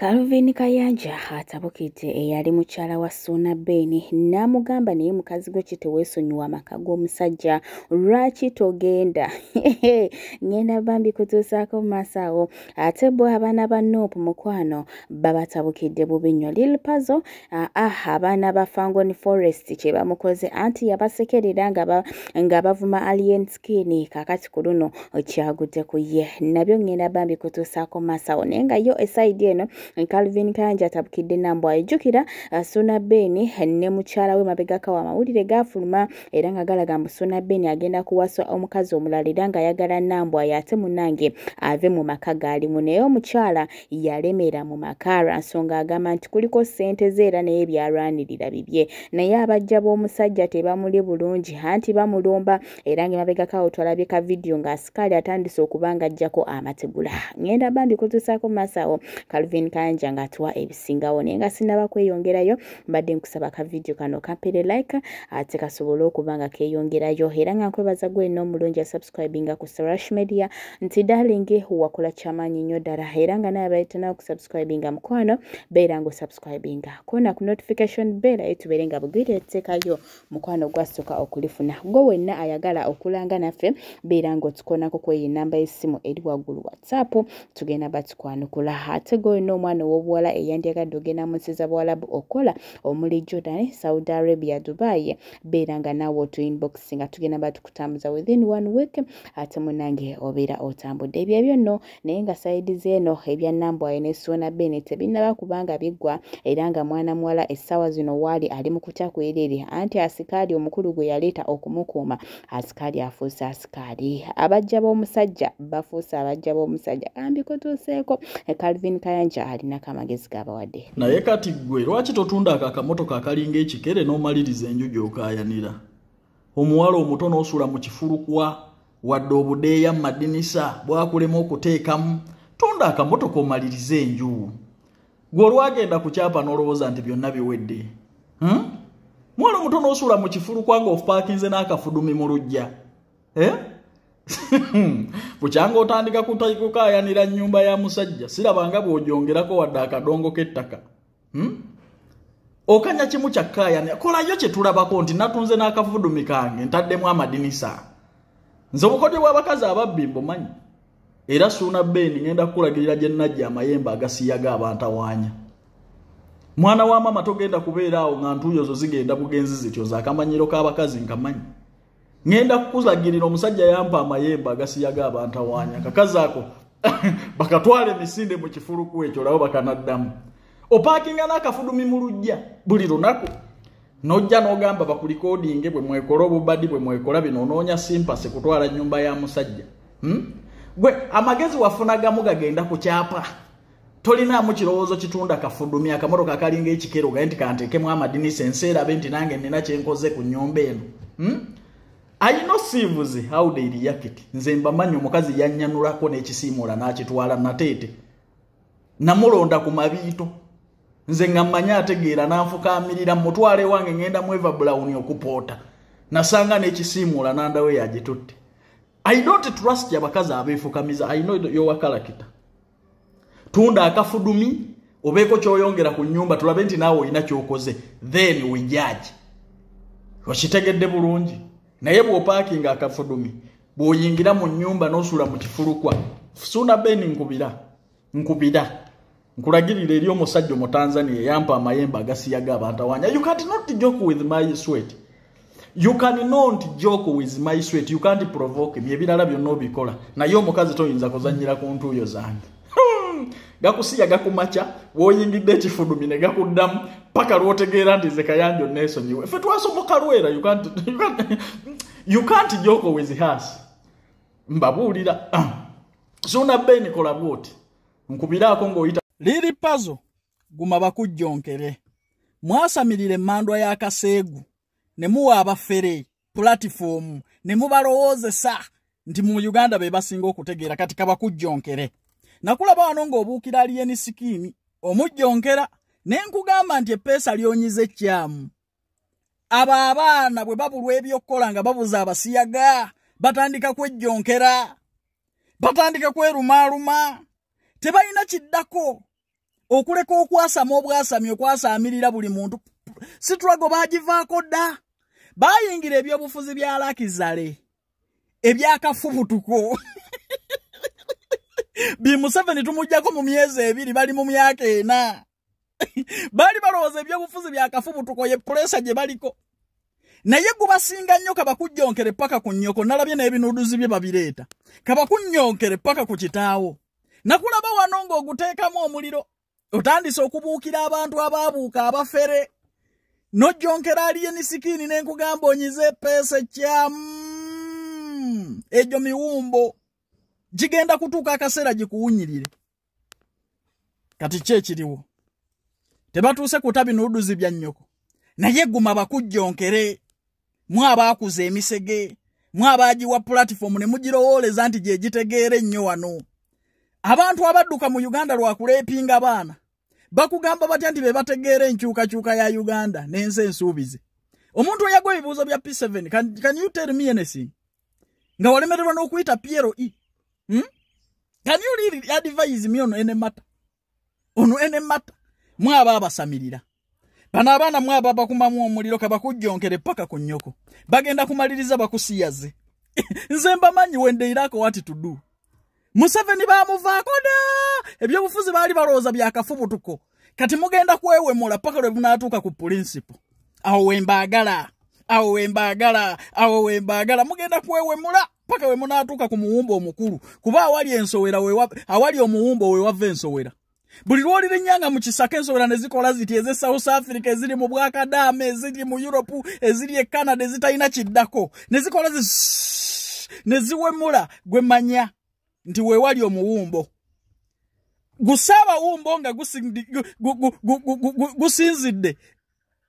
Calvin Kayanja atabukidde eyali mukyala wa Ssuuna Ben n'amugamba naye mukazi gwe kiteweesonyiwa amaka g'omusajja lwaki togenda? Ngenda bambi kutuusaako mu maaso awo. Ate bo abaana ba Nope mukwano babatabukidde bubi nnyo. Lil Puzzle ah abaana ba Fangon Forest kye bamukoze anti yabasekerera nga bavuma Alien Skin kaakati ku luno kyagudde ku ye. Nabyo ngenda bambi kutuusaako mu maaso awo. Naye nga yo esayidi eno Calvin Kayanja atabukidde Nambwa ejjukira uh, Ssuuna Ben ne mukyala we mabegako amawulire gaafuluma era nga galaga mbu Ssuuna Ben agenda kuwasa omukazi omulala era ng'ayagala Nambwa ate munnange ave mu maka gaalimu naye omukyala yalemera mu maka lwa nsonga agamba nti kuliko ssente ze era naye byalwanirira bibye. Naye abajja b'omusajja tebamuli bulungi anti bamulumba era ng'emabegako awo twalabye ka vidiyo ng'asikaali atandise okuba ng'aggyako amategula. Ngenda bambi kutuusaako mu maaso awo Calvin Kayanja ng'atuwa ebisingawo. Naye nga sinnaba kweyongerayo mbadde nkusaba ka vidiyo kano kampere like ate kasobole okuba nga keeyongerayo era nga nkwebaza gwenna omulungi yasubscribinga ku Sarash Media nti darling wakola kyamaanyi nnyo ddala. Era nga naye abayitanawo kusubscribinga mukwano beera ng'osubscribinga kona ku notification bell aye tubeere nga bugwire etteekayo mukwano gwasooka okulifuna. Gwe wenna ayagala okulanga naffe beera ng'otukonako kweyo enamba y'essimu eri waggulu whatsapp tugenda batukwanukula. Ate gwe wenna omwana ow'obuwala eyandyagadde ogenda mu nsi za buwalabu okola omuli jordan saudi arabia dubai beera nga naawe otu inbox nga tugenda batukutambuza within one week ate munange obeera otambudde. Ebyo ebyo nno naye nga saidi zeeno ebya nambwayo ne suuna bene tebinnaba kubanga biggwa era nga mwana muwala essaawa zino waali ali mu kutya kwerere anti asikaali omukulu gwe yaleeta okumukuuma asikaali afuuse asikaali. Abajja b'omusajja bafuuse abajja b'omusajja. Kambi kutuuseeko calvin kayanja alinako amagezi g'abawadde naye kati ggwe lwaki totunda ako akamotoka akalinga ekikere n'omaliriza enju gy'okaayanira omuwala omuto n'osula mu kifulukwa wadde obudeeya mu madinisa bwakulema okuteekamu tunda akamotoka omalirize enju gwe olwagenda ku kyapa n'olowooza nti byonna biwedde hmm? muwala omuto n'osula mu kifulukwa ng'ofupaakinze n'akafudumi mu lujja eh? Bukyanga otandika kukaayanira nnyumba ya musajja sirabanga bw'ogyongerako wadde akadongo k'ettaka. Hmm? okanya kimu kyakkaayanira kolayo kye tulabako nti natunze n'akavudumi kange ntaddemu amadinisa. Nze obukodyo bw'abakazi ababbi mbumanyi. Era suuna beeni ngenda kukulagirira gye nnajja amayembe agasiyaga abantu awaanya mwana wa mama togenda kubeera awo nga ntuuyo zo zigenda bugenzi zityo z'akamanyiro k'abakazi nkamanyi ngenda kukulagirira omusajja yampa amayembe agasiyaga abantu awaanya kakazi ako bakatwala emisinde mu kifuluku ekyo labo bakanaddamu. Opaakinga n'akafudumi mu lujja buli lunaku. Nojja n'ogamba bakulikodinge bwe mwekola obubadi bwe mwekola bino onoonya simpasi kutwala nyumba ya musajja. Hmm? gwe amagezi wafunagamu gagenda ku kyapa. Tolinaamu kirowoozo kitunda kafudumi akamotoka akalinga ekikero gaye nti kanteekemu amadinisa ensi erabe nti nange nina kyenkoze ku nyumba eno. Hmm? Ayina osiivuzi how they react nze mbamanyi omukazi yannyanulako n'ekisiimuula n'akitwala nateete. Namulonda ku mabiito nze nga mmanyi ategeera nanfukaamirira mutwale wange ngenda mu eva brown okupoota. Nasanga n'ekisiimuula nandawe yagitutte. I don't trust abakazi abeefukamiza. I know your character. Tunda akafudumi obeeko kyoyongera ku nyumba tulabe nti naawe olina kyokoze. Then we judge. Okitegedde bulungi naye bw'opaakinga akafudumi bw'oyingira mu nyumba n'osula mu kifulukwa suuna beni nkubira nkubira nkulagirira eri omusajja omutanzania eyampa amayembe agasiyaga abantu awanya. You can't not joke with my sweat. You cannot joke with my sweat. You can't provoke me. Ebirala byonna obikola. Naye omukazi toyinza kuzanyira ku ntuuyo zange. Gakusiya gakumaca woyingidde ekifudumi ne gakuddamu paka lwotegeera nti ze kayanjo neesonyiwe ffe twasomoka lwera you can't, joke with us mbabuulira. Suna beni kola bwoti. Nkubiraako ng'oyita liri pazo guma bakujjonkere mwasamirira emmandwa y'akaseegu ne muwa abafere pulatifoomu ne mubalowoozesa nti mu uganda be basinga okutegeera kati kabakujjonkere nakulaba wano ng'obuukira aliyeni sikiini omujjonkera ne nkugamba nti eppeesa lyonyiza ekyamu abo abaana bwe babulwa ebyokkola nga babuza abasiyaga batandika kwejjonkera batandika kwerumaaluma tebalina kiddako okuleka okwasama obwasami okwasaamirira buli muntu. Situlago bagivaako dda? Baayingira ebyobufuzi bya lakizale ebyakafubutuko. Bimuseveni tumugjako mu myezi ebiri bali mu myaka ena baali balowooza ebyobufuzi byakafubutuko ye pulesa gye baliko. Naye gubasinga nnyo kabakujjonkere paka ku nnyoko nalabye n'ebinuuduzi bye babireeta. Kabakunnyonkere paka ku kitaawo. Nakulaba wano ng'oguteekamu omuliro otandise okubuukira abantu abaabuuka abafere. Nojjonkera aliye nisikiini n'enkugamba onyize epeesa ekyamu egyo miwumbo. Gigenda kutuuka akaseera gikuwunyirire. Kati ki ekiriwo tebatuuse kuta binuuduzi bya nnyoko. Naye guma bakujjonkere. Mu abaakuza emisege mu abaagiwa pulatifomu ne mugirowooleza nti gye gitegeera ennyo wano. Abantu abadduka mu uganda lwakuleepinga baana bakugamba batya nti be bategeera enkyukakyuka ya uganda n'ensi ensuubize? Omuntu oyagwa ebibuuzo bya p7 can, can you tell me anything? Nga walemererwa n'okuyita piero e. Hmm? can you really advise me ono ene mata ono ene mata mwaba abasamirira. Bano abaana mwaba bakumamu omuliro kabakujjonkere paka ku nnyoko. Bagenda kumaliriza bakusiyaze. Nze mbamanyi wendeirako wati tudu museveni bamuvaako da! Ebyobufuzi baali balowooza byakafubutuko kati mugenda kwewemula paka lwe bunaatuuka ku pulinsipo awo wembaagala awo wembaagala awo wembaagala mugenda kwewemula paka we munaatuuka ku muwumba omukulu. Kuba awali ensowera awali omuwumba wewava ensowera buli lwolira ennyanga mu kisaka ensowera ne zikola ziti ez'e south africa eziri mu bwakadaama eziri mu europe eziri e canada ezitalina kiddako ne zikola zi ne ziwemula gwe manya nti weewali omuwumbo. Gusaabawumbo nga gusinzidde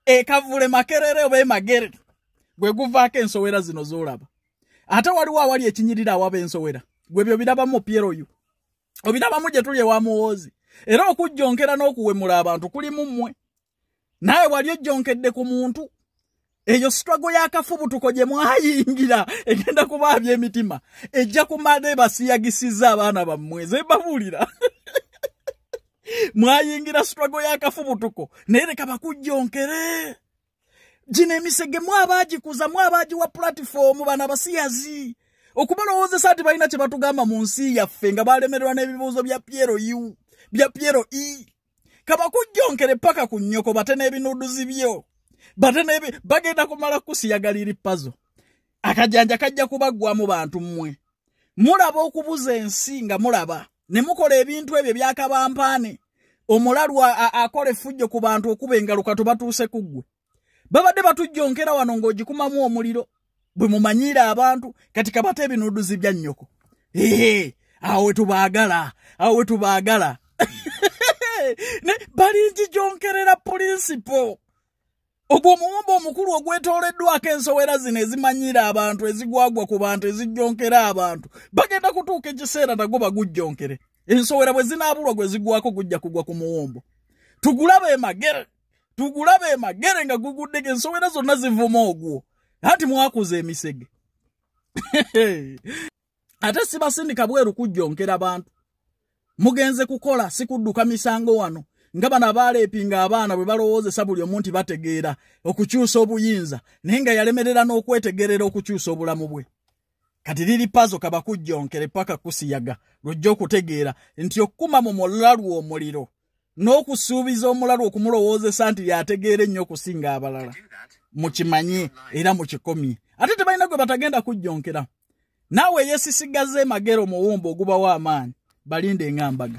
ekavule makerere oba emagere gwe guvaako ensowera zino z'olaba. Ate waliwo awali ekinyirira awaba ensowera gwe byo birabamu pieroyo obirabamu gye tuli ewa muwoozi era okujjonkera n'okuwemula abantu kulimu mmwe. Naye wali ojjonkedde ku muntu. Eyo sitwago y'akafubutuko gye mwayingira egenda kubaabya emitima ejja kumala ebasiyagisiza abaana bammwe zebabuulira mwayingira sitwago y'akafubutuko naye leka bakujjonkere. Gino emisege mwabagikuza mwabagiwa pulatifoomu bano abasiyazi okubalowoozesa nti balina kye batugamba mu nsi yaffe nga balemererwa n'ebibuuzo bya piero u bya piero e. Kabakujjonkere paka ku nnyoko bate n'ebinuuduzi byo bate nebi bagenda kumala kusiyagalira pazo akajanja kajja kubaggwamu bantu mmwe. Mulaba okubuza ensi nga mulaba. Ne mukola ebintu ebyo byakabampaane omulalu akola effujjo ku bantu okuba engaluka tubatuuse ku ggwe. Babadde batujjonkera wano ng'ogikumamu omuliro. Bwe mumanyiire abantu kati kabate ebinuuduzi bya nnyoko. Ee awo we tubaagala awo we tubaagala balingijonkerera pulinsipo ogwo omuwumba omukulu ogwetooleddwako ensowera zino ezimanyiira abantu ezigwagwa ku bantu ezijjonkera abantu. Bagenda kutuuka ekiseera nagwo bagujjonkere ensowera bwe zinaabulwa gwe zigwako gujja kugwa ku muwumbo. Tugulaba emagere tugulaba emagere nga guguddeko ensowera zonna zivuma ogwo. Anti mwakuza emisege. Ate sibasindika bweru kujjonkera bantu mugenze kukola si kudduka misango wano nga bano abaaleepinga abaana bwe balowoozesa buli omu nti bategeera okukyusa obuyinza naye nga yalemerera n'okwetegerera okukyusa obulamu bwe. Kati liri pazo kabakujjonkere paka kusiyaga lwojja okutegeera nti okukuma mu mulalu omuliro n'okusuubiza omulalu okumulowoozesa nti yategeera ennyo okusinga abalala. Mukimanye era mukikomye. Ate tebalina gwe batagenda kujjonkera naawe yeesisigaza emagero muwumba ogubawo amaanyi balinde eng'ambaga